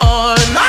on.